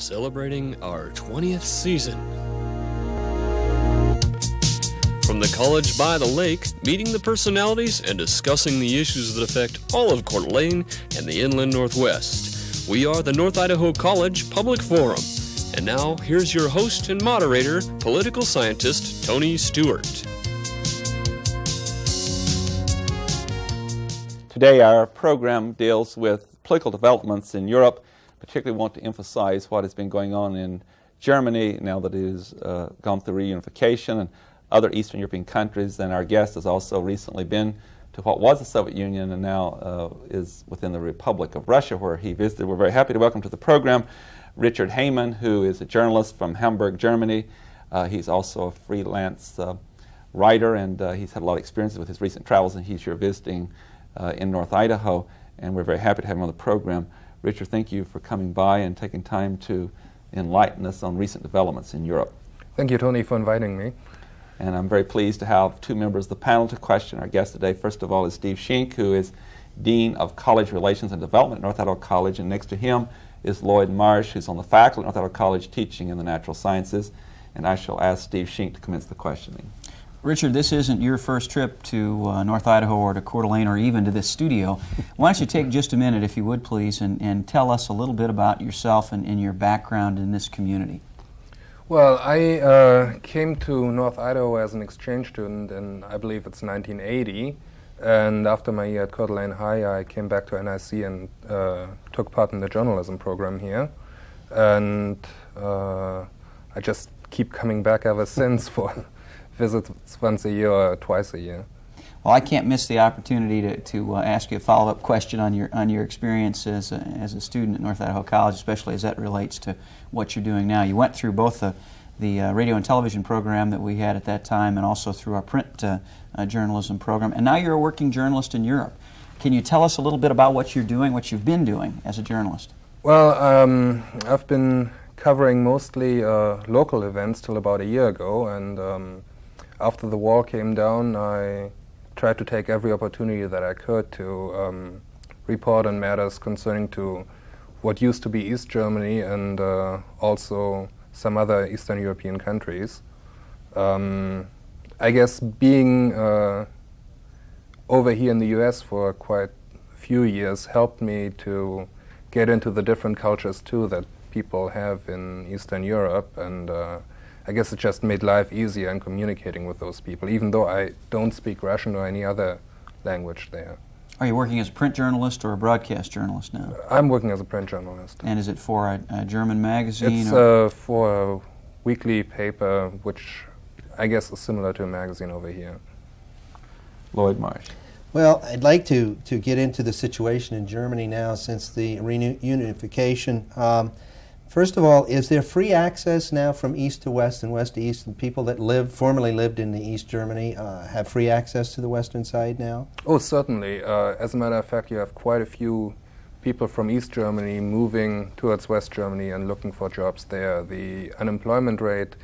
celebrating our 20th season. From the college by the lake, meeting the personalities and discussing the issues that affect all of Coeur d'Alene and the inland Northwest. We are the North Idaho College Public Forum. And now, here's your host and moderator, political scientist Tony Stewart. Today, our program deals with political developments in Europe. Particularly, want to emphasize what has been going on in Germany now that it has uh, gone through reunification and other Eastern European countries. And our guest has also recently been to what was the Soviet Union and now uh, is within the Republic of Russia, where he visited. We're very happy to welcome to the program Richard Heyman, who is a journalist from Hamburg, Germany. Uh, he's also a freelance uh, writer, and uh, he's had a lot of experiences with his recent travels, and he's here visiting uh, in North Idaho. And we're very happy to have him on the program. Richard, thank you for coming by and taking time to enlighten us on recent developments in Europe. Thank you, Tony, for inviting me. And I'm very pleased to have two members of the panel to question our guest today. First of all is Steve Schink, who is Dean of College Relations and Development at North Idaho College, and next to him is Lloyd Marsh, who's on the faculty at North Idaho College teaching in the natural sciences. And I shall ask Steve Schink to commence the questioning. Richard, this isn't your first trip to uh, North Idaho or to Coeur d'Alene or even to this studio. Why don't you take just a minute, if you would, please, and, and tell us a little bit about yourself and, and your background in this community? Well, I uh, came to North Idaho as an exchange student and I believe it's 1980. And after my year at Coeur d'Alene High, I came back to NIC and uh, took part in the journalism program here. And uh, I just keep coming back ever since for visits once a year or twice a year. Well, I can't miss the opportunity to, to uh, ask you a follow-up question on your on your experience as a, as a student at North Idaho College, especially as that relates to what you're doing now. You went through both the the uh, radio and television program that we had at that time, and also through our print uh, uh, journalism program. And now you're a working journalist in Europe. Can you tell us a little bit about what you're doing, what you've been doing as a journalist? Well, um, I've been covering mostly uh, local events till about a year ago, and um, after the wall came down, I tried to take every opportunity that I could to um, report on matters concerning to what used to be East Germany and uh, also some other Eastern European countries. Um, I guess being uh, over here in the US for quite a few years helped me to get into the different cultures too that people have in Eastern Europe and uh, I guess it just made life easier in communicating with those people, even though I don't speak Russian or any other language there. Are you working as a print journalist or a broadcast journalist now? I'm working as a print journalist. And is it for a, a German magazine? It's uh, for a weekly paper, which I guess is similar to a magazine over here. Lloyd Marsh. Well, I'd like to, to get into the situation in Germany now since the reunification. Um, First of all, is there free access now from east to west and west to east? And people that lived, formerly lived in the East Germany, uh, have free access to the western side now? Oh, certainly. Uh, as a matter of fact, you have quite a few people from East Germany moving towards West Germany and looking for jobs there. The unemployment rate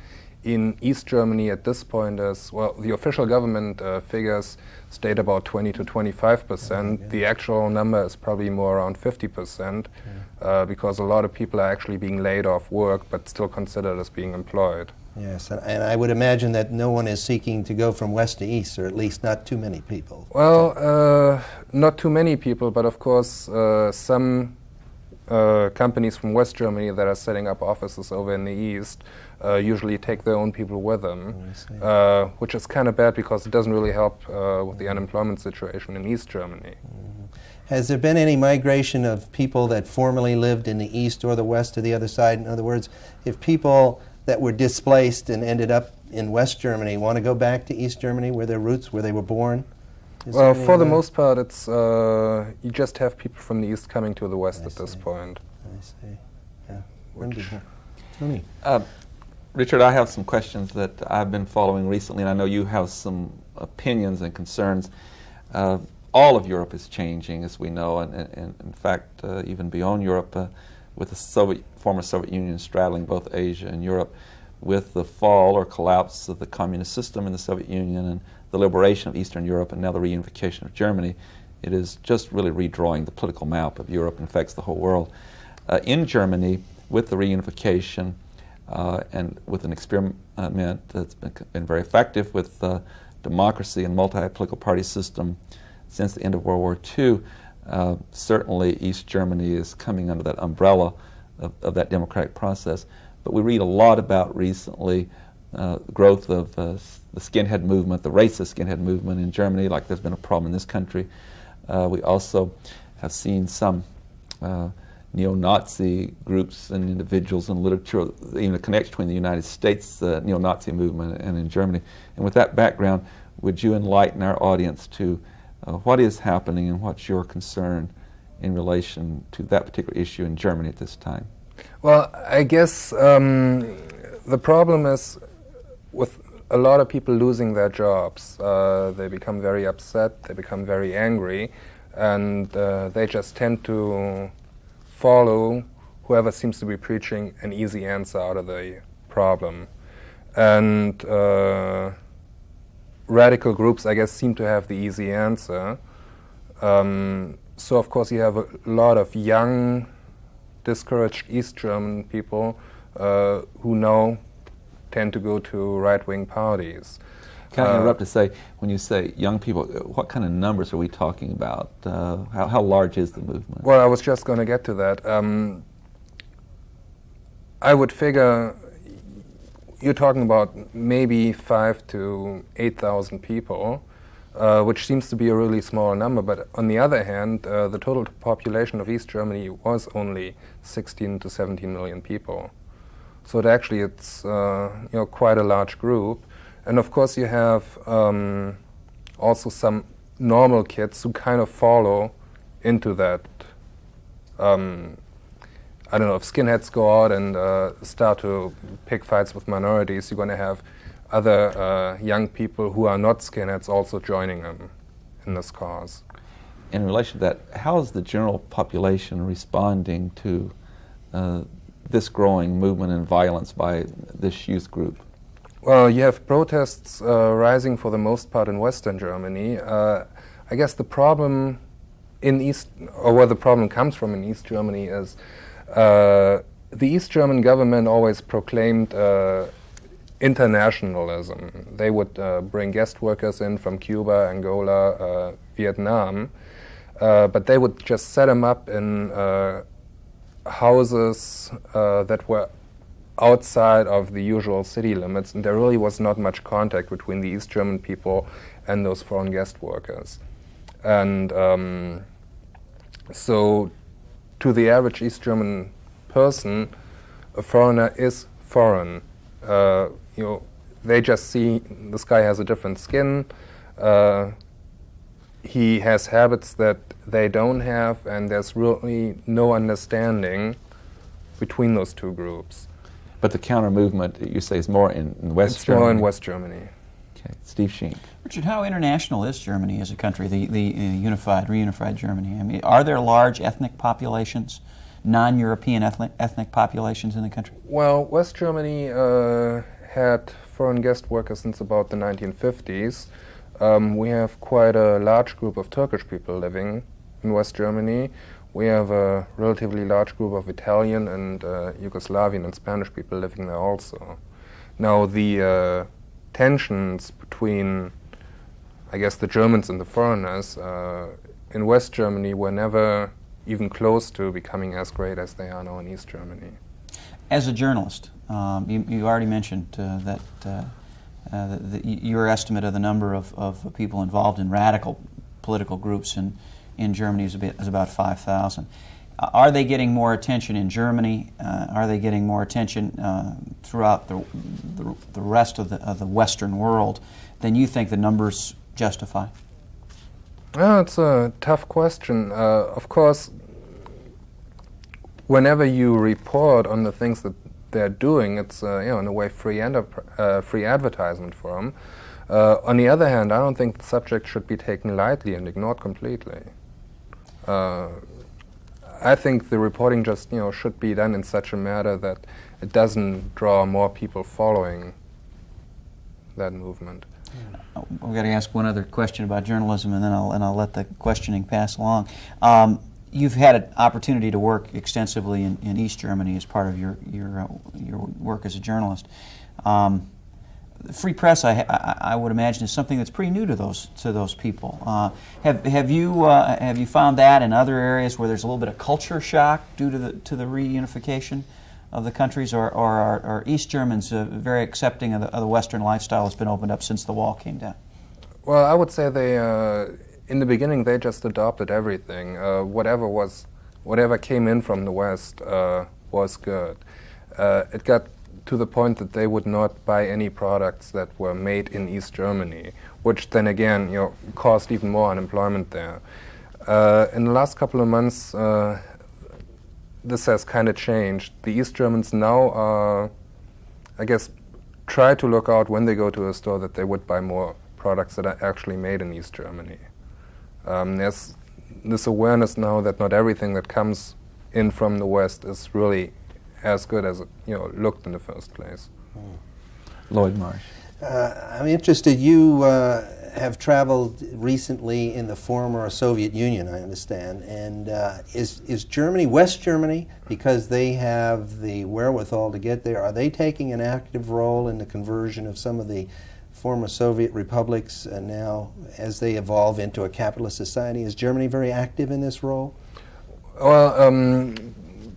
in East Germany at this point is, well, the official government uh, figures state about 20 to 25 percent. Yeah. The actual number is probably more around 50 percent yeah. uh, because a lot of people are actually being laid off work but still considered as being employed. Yes, and, and I would imagine that no one is seeking to go from west to east, or at least not too many people. Well, uh, not too many people, but of course, uh, some uh, companies from West Germany that are setting up offices over in the east uh, usually take their own people with them, oh, uh, which is kind of bad because it doesn't really help uh, with the unemployment situation in East Germany. Mm-hmm. Has there been any migration of people that formerly lived in the east or the west to the other side? In other words, if people that were displaced and ended up in West Germany want to go back to East Germany where their roots, where they were born? Is well, for the most part, it's uh, you just have people from the east coming to the west I at see. this point. I see. Yeah. Wonderful. Tony. Uh, Richard, I have some questions that I've been following recently, and I know you have some opinions and concerns. Uh, all of Europe is changing, as we know, and, and in fact, uh, even beyond Europe, uh, with the Soviet, former Soviet Union straddling both Asia and Europe, with the fall or collapse of the communist system in the Soviet Union and the liberation of Eastern Europe and now the reunification of Germany, it is just really redrawing the political map of Europe and affects the whole world. Uh, in Germany, with the reunification uh, and with an experiment that's been, been very effective with uh, democracy and multi-political party system since the end of World War II, uh, certainly East Germany is coming under that umbrella of, of, that democratic process. But we read a lot about recently uh, growth of uh, the skinhead movement, the racist skinhead movement in Germany, like there's been a problem in this country. Uh, we also have seen some uh, neo-Nazi groups and individuals in literature, even a connection between the United States uh, neo-Nazi movement and in Germany. And with that background, would you enlighten our audience to uh, what is happening and what's your concern in relation to that particular issue in Germany at this time? Well, I guess um, the problem is with a lot of people losing their jobs. Uh, they become very upset, they become very angry, and uh, they just tend to follow whoever seems to be preaching an easy answer out of the problem. And uh, radical groups, I guess, seem to have the easy answer. Um, so, of course, you have a lot of young, discouraged East German people uh, who now tend to go to right wing parties. Can I interrupt to say, when you say young people, what kind of numbers are we talking about? Uh, how, how large is the movement? Well, I was just going to get to that. Um, I would figure you're talking about maybe five to 8,000 people, uh, which seems to be a really small number. But on the other hand, uh, the total population of East Germany was only 16 to 17 million people. So it actually it's uh, you know quite a large group. And of course, you have um, also some normal kids who kind of follow into that. Um, I don't know, if skinheads go out and uh, start to pick fights with minorities, you're going to have other uh, young people who are not skinheads also joining them in this cause. In relation to that, how is the general population responding to uh, this growing movement and violence by this youth group? Well, you have protests uh, rising for the most part in Western Germany. Uh, I guess the problem in East, or where the problem comes from in East Germany, is uh, the East German government always proclaimed uh, internationalism. They would uh, bring guest workers in from Cuba, Angola, uh, Vietnam, but they would just set them up in houses that were outside of the usual city limits, and there really was not much contact between the East German people and those foreign guest workers. And um, so, to the average East German person, a foreigner is foreign. Uh, you know, they just see this guy has a different skin. Uh, he has habits that they don't have, and there's really no understanding between those two groups. But the counter movement, you say, is more in, in West it's Germany? more in West Germany. Okay. Steve Sheen. Richard, how international is Germany as a country, the, the uh, unified, reunified Germany? I mean, are there large ethnic populations, non European ethnic, ethnic populations in the country? Well, West Germany uh, had foreign guest workers since about the 1950s. Um, we have quite a large group of Turkish people living in West Germany. We have a relatively large group of Italian and uh, Yugoslavian and Spanish people living there also. Now, the uh, tensions between, I guess, the Germans and the foreigners uh, in West Germany were never even close to becoming as great as they are now in East Germany. As a journalist, um, you, you, already mentioned uh, that uh, uh, the, the, your estimate of the number of, of people involved in radical political groups in in Germany is, bit, is about 5,000. Uh, are they getting more attention in Germany? Uh, are they getting more attention uh, throughout the, the, the, rest of the, of the Western world than you think the numbers justify? Well, it's a tough question. Uh, of course, whenever you report on the things that they're doing, it's uh, you know in a way free, uh, free advertisement for them. on the other hand, I don't think the subject should be taken lightly and ignored completely. Uh, I think the reporting just you know should be done in such a manner that it doesn't draw more people following that movement. I've got to ask one other question about journalism, and then I'll and I'll let the questioning pass along. Um, you've had an opportunity to work extensively in, in East Germany as part of your your uh, your work as a journalist. Um, free press, I, I, I, would imagine, is something that's pretty new to those to those people. Uh, have have you uh, have you found that in other areas where there's a little bit of culture shock due to the to the reunification of the countries, or, or are, are East Germans uh, very accepting of the, of the, Western lifestyle that's been opened up since the wall came down? Well, I would say they uh, in the beginning they just adopted everything. Uh, whatever was whatever came in from the West uh, was good. it got to the point that they would not buy any products that were made in East Germany, which then again, you know, caused even more unemployment there. Uh, in the last couple of months, uh, this has kind of changed. The East Germans now are, I guess, try to look out when they go to a store that they would buy more products that are actually made in East Germany. Um, there's this awareness now that not everything that comes in from the West is really as good as it you know looked in the first place. Hmm. Lloyd Marsh. Uh, I'm interested. You uh, have traveled recently in the former Soviet Union, I understand, and uh, is is Germany, West Germany, because they have the wherewithal to get there? Are they taking an active role in the conversion of some of the former Soviet republics and now as they evolve into a capitalist society? Is Germany very active in this role? Well, um,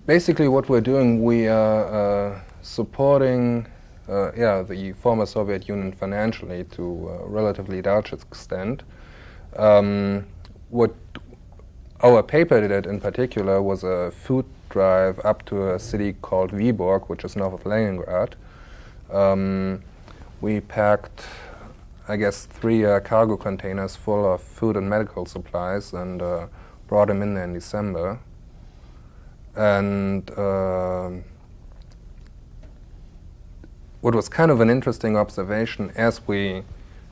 basically what we're doing, we are uh, supporting uh, yeah, the former Soviet Union financially to a relatively large extent. Um, what our paper did in particular was a food drive up to a city called Viborg, which is north of Leningrad. Um, we packed, I guess, three uh, cargo containers full of food and medical supplies and uh, brought them in there in December. And uh, what was kind of an interesting observation as we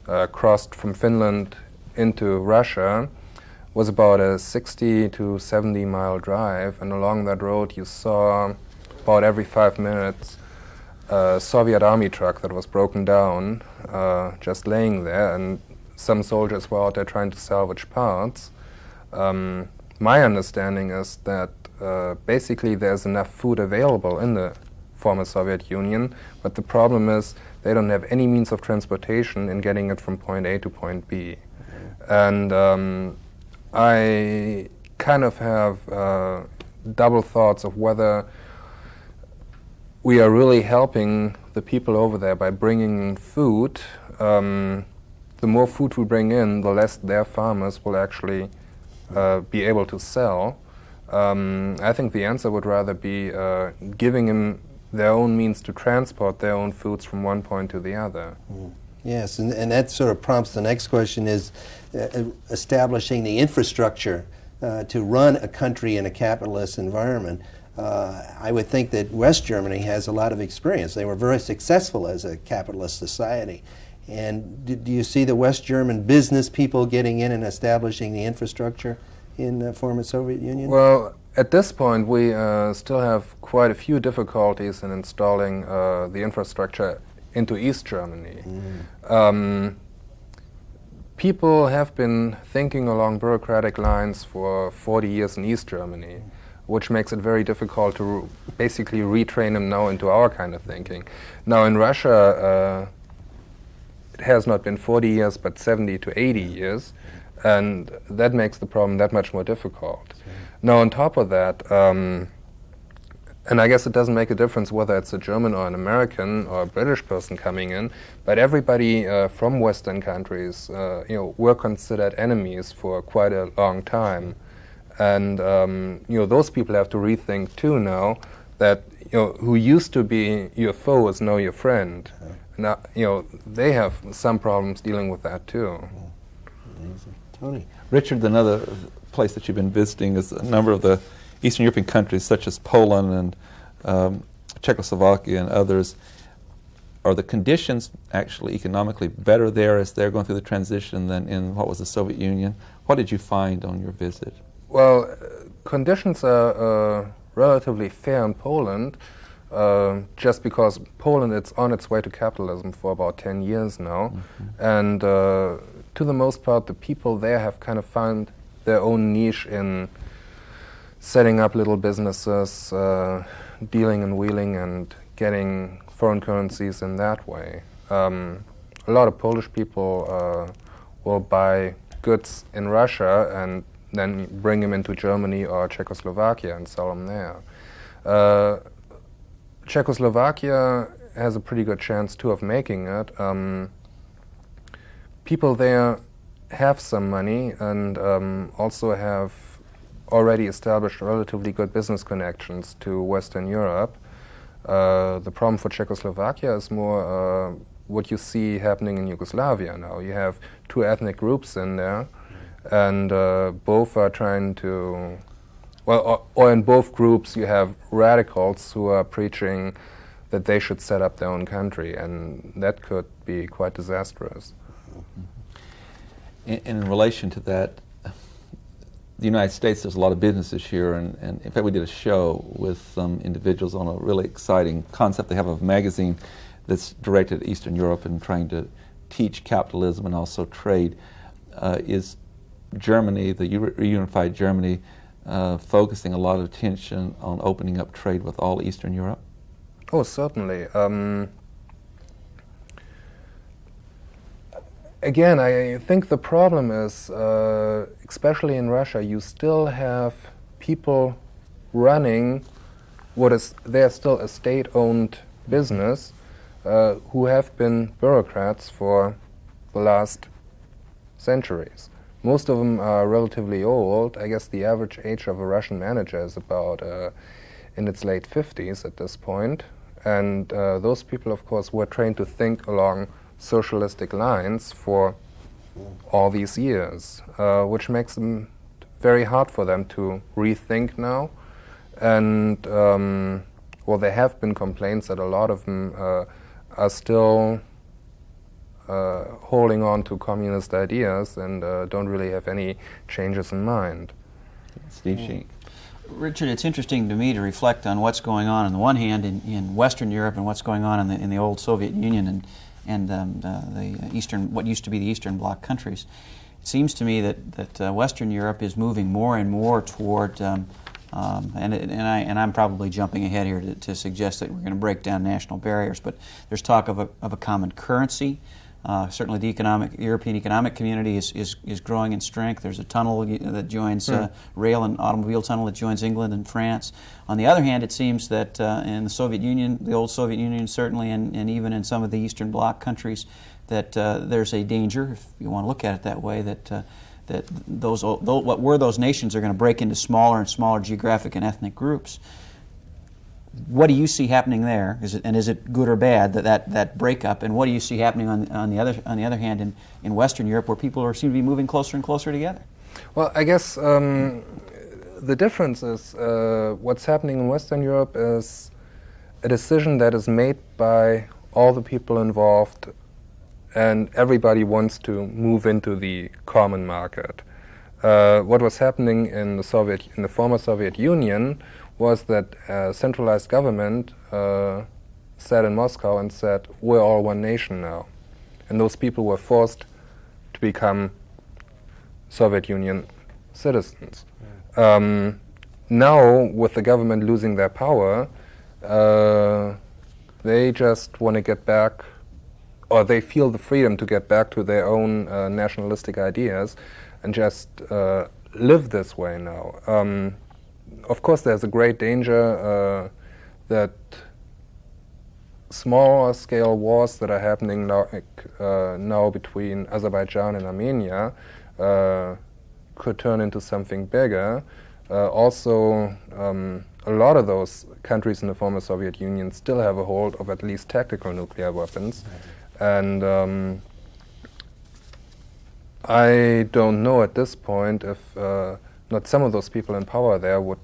uh, crossed from Finland into Russia was about a 60 to 70 mile drive, and along that road you saw about every five minutes a Soviet army truck that was broken down, uh, just laying there, and some soldiers were out there trying to salvage parts. Um, my understanding is that uh, basically there's enough food available in the former Soviet Union, but the problem is they don't have any means of transportation in getting it from point A to point B. And um, I kind of have uh, double thoughts of whether we are really helping the people over there by bringing food. Um, the more food we bring in, the less their farmers will actually uh, be able to sell. Um, I think the answer would rather be uh, giving them their own means to transport their own foods from one point to the other. Mm. Yes, and, and that sort of prompts the next question is uh, establishing the infrastructure uh, to run a country in a capitalist environment. Uh, I would think that West Germany has a lot of experience. They were very successful as a capitalist society. And do, do you see the West German business people getting in and establishing the infrastructure? in the former Soviet Union? Well, at this point, we uh, still have quite a few difficulties in installing uh, the infrastructure into East Germany. Mm. Um, people have been thinking along bureaucratic lines for 40 years in East Germany, which makes it very difficult to basically retrain them now into our kind of thinking. Now, in Russia, uh, it has not been 40 years, but 70 to 80 years and that makes the problem that much more difficult. Now, on top of that, um, and I guess it doesn't make a difference whether it's a German or an American or a British person coming in, but everybody uh, from Western countries, uh, you know, were considered enemies for quite a long time, and um, you know those people have to rethink too now that you know who used to be your foe is now your friend. Now you know they have some problems dealing with that too. Amazing. Tony. Richard, another place that you've been visiting is a number of the Eastern European countries, such as Poland and um, Czechoslovakia and others. Are the conditions actually economically better there as they're going through the transition than in what was the Soviet Union? What did you find on your visit? Well, uh, conditions are uh, relatively fair in Poland. Uh, just because Poland it's on its way to capitalism for about 10 years now, mm-hmm. and uh, to the most part, the people there have kind of found their own niche in setting up little businesses, uh, dealing and wheeling and getting foreign currencies in that way. Um, a lot of Polish people uh, will buy goods in Russia and then bring them into Germany or Czechoslovakia and sell them there. Uh, Czechoslovakia has a pretty good chance too of making it. Um, people there have some money and um, also have already established relatively good business connections to Western Europe. Uh, the problem for Czechoslovakia is more uh, what you see happening in Yugoslavia now. You have two ethnic groups in there, and uh, both are trying to, well, or, or, in both groups you have radicals who are preaching that they should set up their own country, and that could be quite disastrous. In, in relation to that, the United States, there's a lot of businesses here, and, and in fact, we did a show with some individuals on a really exciting concept they have of a magazine that's directed at Eastern Europe and trying to teach capitalism and also trade. Uh, is Germany, the reunified Germany, uh, focusing a lot of attention on opening up trade with all Eastern Europe? Oh, certainly. Um, again, I think the problem is, uh, especially in Russia, you still have people running what is they're still a state-owned business uh, who have been bureaucrats for the last centuries. Most of them are relatively old. I guess the average age of a Russian manager is about uh, in its late 50s at this point. And uh, those people, of course, were trained to think along socialistic lines for all these years, uh, which makes them very hard for them to rethink now. And um, well, there have been complaints that a lot of them uh, are still holding on to communist ideas and uh, don't really have any changes in mind. Steve Sheik. Richard, it's interesting to me to reflect on what's going on on the one hand in, in Western Europe and what's going on in the, in the old Soviet Union and and um, uh, the eastern, what used to be the Eastern Bloc countries. It seems to me that that uh, Western Europe is moving more and more toward, um, um, and and I and I'm probably jumping ahead here to, to suggest that we're going to break down national barriers, but there's talk of a of a common currency. Uh, certainly, the economic European economic community is, is, is growing in strength. There's a tunnel that joins uh, hmm. rail and automobile tunnel that joins England and France. On the other hand, it seems that uh, in the Soviet Union, the old Soviet Union, certainly, and, and even in some of the Eastern Bloc countries, that uh, there's a danger, if you want to look at it that way, that uh, that those, those what were those nations are going to break into smaller and smaller geographic and ethnic groups what do you see happening there? Is it, and is it good or bad that, that, that breakup? And what do you see happening on, on, the, other, on the other hand in, in Western Europe where people are, seem to be moving closer and closer together? Well, I guess um, the difference is uh, what's happening in Western Europe is a decision that is made by all the people involved, and everybody wants to move into the common market. Uh, what was happening in the Soviet, in the former Soviet Union, was that a centralized government uh, sat in Moscow and said, We're all one nation now. And those people were forced to become Soviet Union citizens. Yeah. Um, now, with the government losing their power, uh, they just want to get back, or they feel the freedom to get back to their own uh, nationalistic ideas and just uh, live this way now. Um, of course, there's a great danger uh, that smaller scale wars that are happening now, uh, now between Azerbaijan and Armenia uh, could turn into something bigger. Uh, also, um, a lot of those countries in the former Soviet Union still have a hold of at least tactical nuclear weapons. And um, I don't know at this point if uh, not some of those people in power there would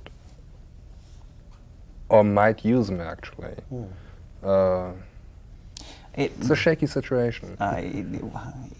or might use them actually. Mm. Uh, it, it's a shaky situation. Uh, it,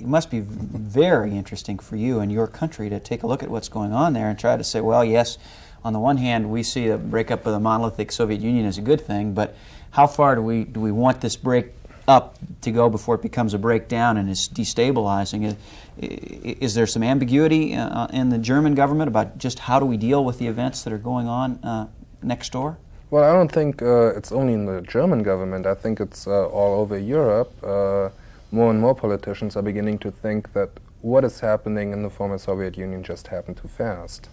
it, must be very interesting for you and your country to take a look at what's going on there and try to say, well, yes, on the one hand, we see the breakup of the monolithic Soviet Union as a good thing, but how far do we do we want this break up to go before it becomes a breakdown and is destabilizing. Is there some ambiguity uh, in the German government about just how do we deal with the events that are going on uh, next door? Well, I don't think uh, it's only in the German government. I think it's uh, all over Europe. Uh, more and more politicians are beginning to think that what is happening in the former Soviet Union just happened too fast.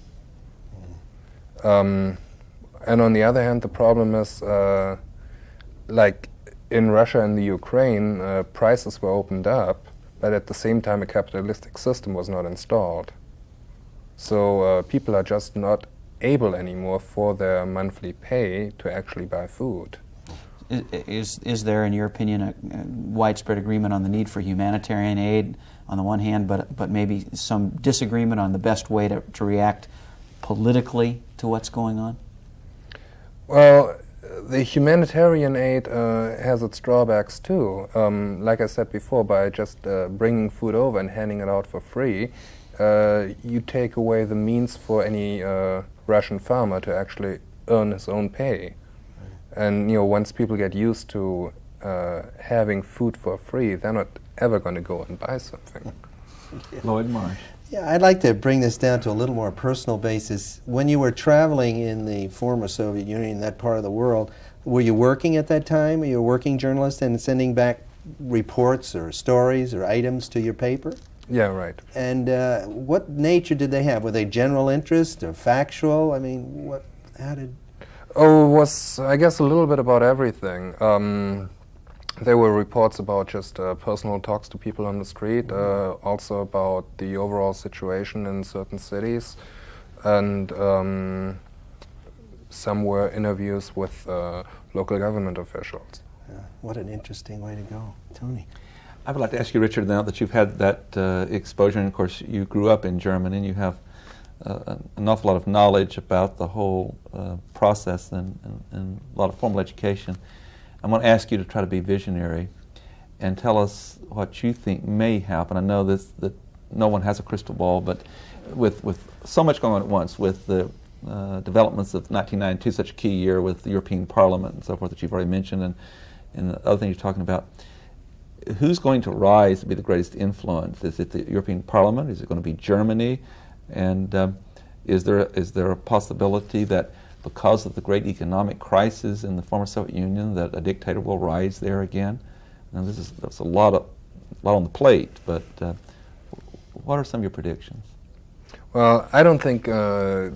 Um, and on the other hand, the problem is uh, like in Russia and the Ukraine, uh, prices were opened up, but at the same time, a capitalistic system was not installed. So uh, people are just not able anymore for their monthly pay to actually buy food. Is, is there, in your opinion, a, a, widespread agreement on the need for humanitarian aid on the one hand, but, but maybe some disagreement on the best way to, to react politically to what's going on? Well, the humanitarian aid uh, has its drawbacks too. Um, like I said before, by just uh, bringing food over and handing it out for free, you take away the means for any uh, Russian farmer to actually earn his own pay. And you know, once people get used to uh, having food for free, they're not ever going to go and buy something. Lloyd Marsh. Yeah, I'd like to bring this down to a little more personal basis. When you were traveling in the former Soviet Union, that part of the world, were you working at that time? Were you a working journalist and sending back reports or stories or items to your paper? Yeah, right. And uh, what nature did they have? Were they general interest or factual? I mean, what? How did? Oh, it was I guess a little bit about everything. Um, there were reports about just uh, personal talks to people on the street, uh, also about the overall situation in certain cities, and um, some were interviews with uh, local government officials. Yeah, what an interesting way to go, Tony. I would like to ask you, Richard, now that you've had that uh, exposure, and of course you grew up in Germany, and you have uh, an awful lot of knowledge about the whole uh, process and, and, and a lot of formal education. I'm going to ask you to try to be visionary and tell us what you think may happen. I know this, that no one has a crystal ball, but with, with so much going on at once, with the uh, developments of 1992, such a key year with the European Parliament and so forth that you've already mentioned, and, and the other things you're talking about, who's going to rise to be the greatest influence? Is it the European Parliament? Is it going to be Germany? And um, is, there, is there a possibility that because of the great economic crisis in the former Soviet Union that a dictator will rise there again. Now, this is that's a lot of a lot on the plate, but uh, what are some of your predictions? Well, I don't think uh,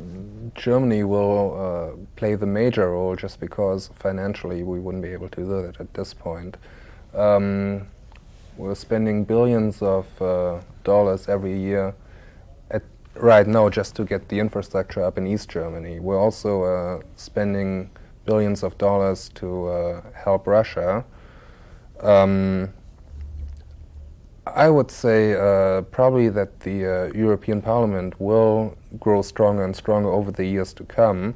Germany will uh, play the major role just because financially we wouldn't be able to do that at this point. Um, we're spending billions of uh, dollars every year right now just to get the infrastructure up in East Germany. We're also uh, spending billions of dollars to uh, help Russia. Um, I would say uh, probably that the uh, European Parliament will grow stronger and stronger over the years to come.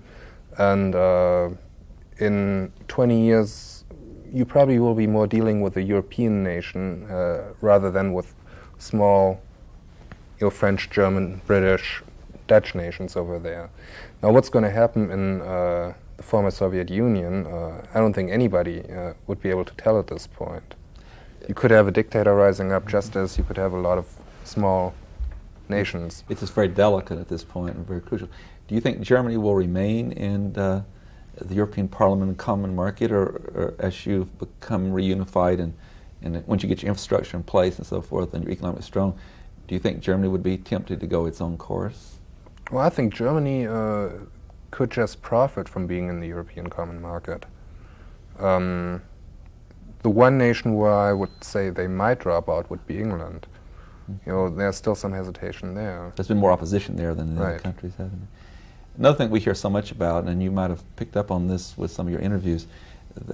And uh, in 20 years, you probably will be more dealing with a European nation uh, rather than with small your French, German, British, Dutch nations over there. Now, what's going to happen in uh, the former Soviet Union? Uh, I don't think anybody uh, would be able to tell at this point. You could have a dictator rising up just as you could have a lot of small nations. It's just very delicate at this point and very crucial. Do you think Germany will remain in the European Parliament and Common Market, or, or as you've become reunified and, and once you get your infrastructure in place and so forth and you're economically strong, do you think Germany would be tempted to go its own course? Well, I think Germany uh, could just profit from being in the European Common Market. Um, the one nation where I would say they might drop out would be England. Mm-hmm. You know, there's still some hesitation there. There's been more opposition there than in right. other countries, haven't there? Another thing we hear so much about, and you might have picked up on this with some of your interviews,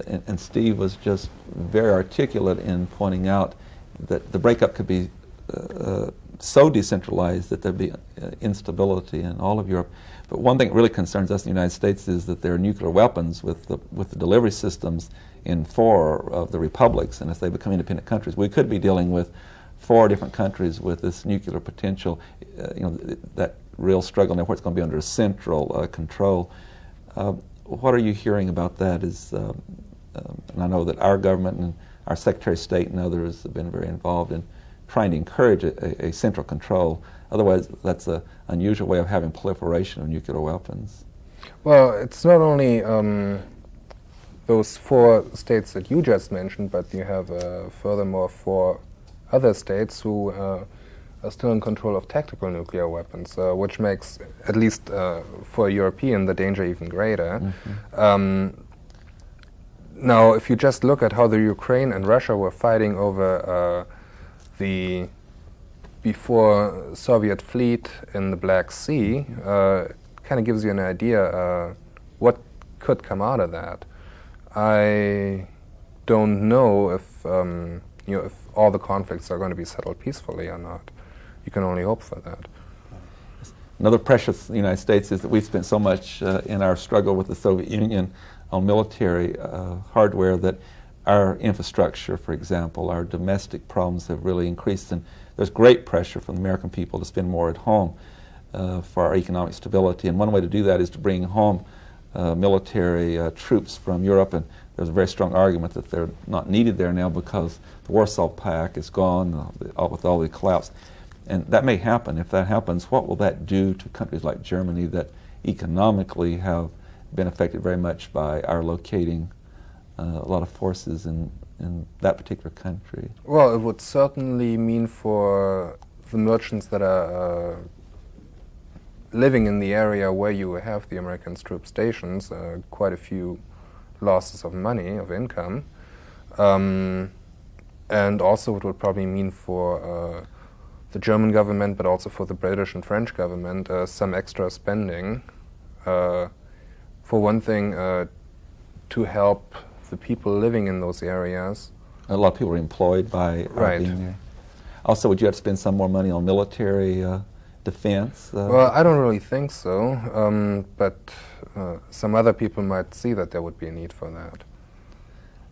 and, and Steve was just very articulate in pointing out that the breakup could be uh, so decentralized that there'd be uh, instability in all of Europe. But one thing that really concerns us in the United States is that there are nuclear weapons with the, with the delivery systems in four of the republics, and as they become independent countries, we could be dealing with four different countries with this nuclear potential. Uh, you know, that real struggle now, where it's going to be under central uh, control. Uh, what are you hearing about that? Is um, um, and I know that our government and our Secretary of State and others have been very involved in trying to encourage a, a central control. Otherwise, that's an unusual way of having proliferation of nuclear weapons. Well, it's not only um, those four states that you just mentioned, but you have uh, furthermore four other states who uh, are still in control of tactical nuclear weapons, uh, which makes, at least uh, for a European, the danger even greater. Mm-hmm. Um, now, if you just look at how the Ukraine and Russia were fighting over uh, the before Soviet fleet in the Black Sea, uh, kind of gives you an idea uh, what could come out of that. I don't know if um, you know if all the conflicts are going to be settled peacefully or not. You can only hope for that. Another pressure of the United States is that we've spent so much uh, in our struggle with the Soviet Union on military uh, hardware that our infrastructure, for example, our domestic problems have really increased, and there's great pressure from the American people to spend more at home uh, for our economic stability. And one way to do that is to bring home uh, military uh, troops from Europe, and there's a very strong argument that they're not needed there now because the Warsaw Pact is gone with all the collapse. And that may happen. If that happens, what will that do to countries like Germany that economically have been affected very much by our locating uh, a lot of forces in, in that particular country? Well, it would certainly mean for the merchants that are uh, living in the area where you have the American troop stations, uh, quite a few losses of money, of income. Um, and also, it would probably mean for uh, the German government, but also for the British and French government, uh, some extra spending. Uh, for one thing, uh, to help the people living in those areas. A lot of people are employed by right. being there. Also, would you have to spend some more money on military uh, defense? Uh? Well, I don't really think so, um, but uh, some other people might see that there would be a need for that.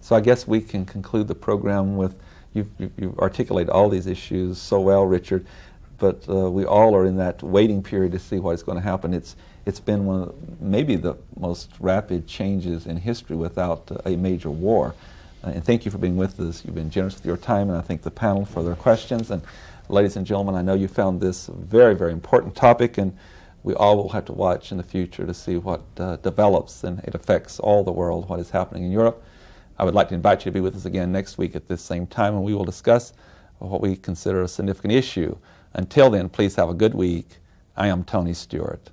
So I guess we can conclude the program with you've, you've articulated all these issues so well, Richard, but uh, we all are in that waiting period to see what is going to happen. It's it's been one of maybe the most rapid changes in history without uh, a major war. Uh, and thank you for being with us. You've been generous with your time, and I thank the panel for their questions. And ladies and gentlemen, I know you found this very, very important topic, and we all will have to watch in the future to see what uh, develops, and it affects all the world, what is happening in Europe. I would like to invite you to be with us again next week at this same time, and we will discuss what we consider a significant issue. Until then, please have a good week. I am Tony Stewart.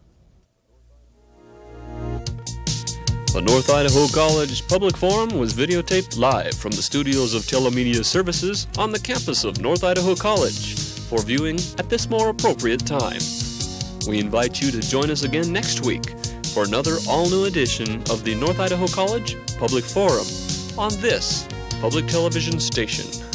The North Idaho College Public Forum was videotaped live from the studios of Telemedia Services on the campus of North Idaho College for viewing at this more appropriate time. We invite you to join us again next week for another all new edition of the North Idaho College Public Forum on this public television station.